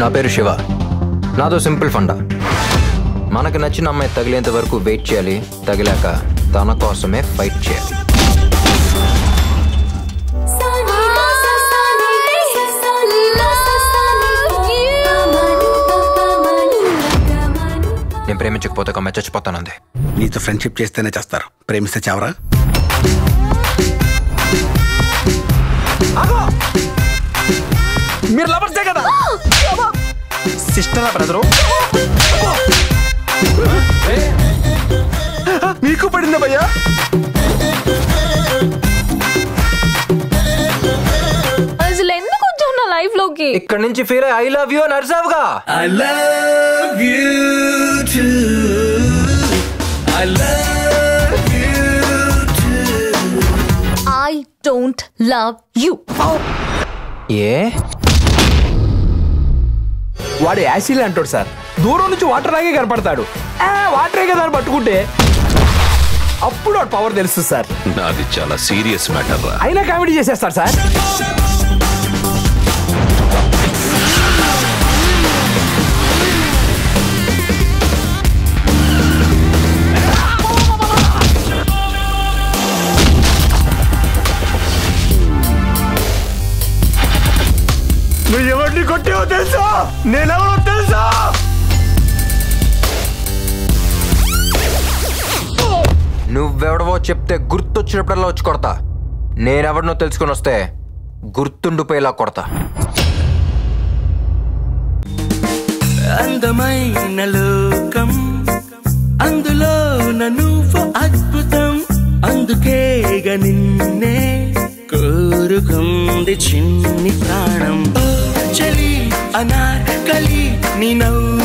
నా పేరు శివ. నాదో సింపుల్ ఫండా. మనకు నచ్చిన అమ్మాయి తగిలేంత వరకు వెయిట్ చేయాలి. తగిలాక తన కోసమే ఫైట్ చేయాలి. నేను ప్రేమించకపోతే ఒక చచ్చిపోతానంది. నీతో ఫ్రెండ్షిప్ చేస్తేనే చేస్తారు. ప్రేమిస్తే చావరా? మీరు లవర్సే కదా! సిస్టరా బ్రదరు? మీకు పడిందా భయ్యా? అసలు ఎందుకు వచ్చావు నా లైఫ్లోకి? ఇక్కడ నుంచి ఫీల్ ఐ లవ్ యూ అని అరిసావుగా? ఐ డోంట్ లవ్ యూ ఏ? వాడు యాసిల్ అంటాడు సార్. దూరం నుంచి వాటర్ లాగే కనపడతాడు. వాటరే కదా అని పట్టుకుంటే అప్పుడు వాడు పవర్ తెలుస్తుంది సార్. నాది చాలా సీరియస్ మ్యాటర్ రా. అయినా కామెడీ చేసేస్తాడు సార్. ఎవరిని కొట్టావో తెలుసా? నేనెవరో తెలుసా? నువ్వెవడవో చెప్తే గుర్తొచ్చినప్పుడల్లా వచ్చి కొడతా. నేనెవడినో తెలుసుకొని వస్తే గుర్తుండిపోయేలా కొడతా. అందమైన లోకం అందులో నువ్వు అద్భుతం అందుకేగ నిన్నే కోరుకుంది చిన్ని ప్రాణం. ఓ చలి అనార్కలి నీ నవ్వు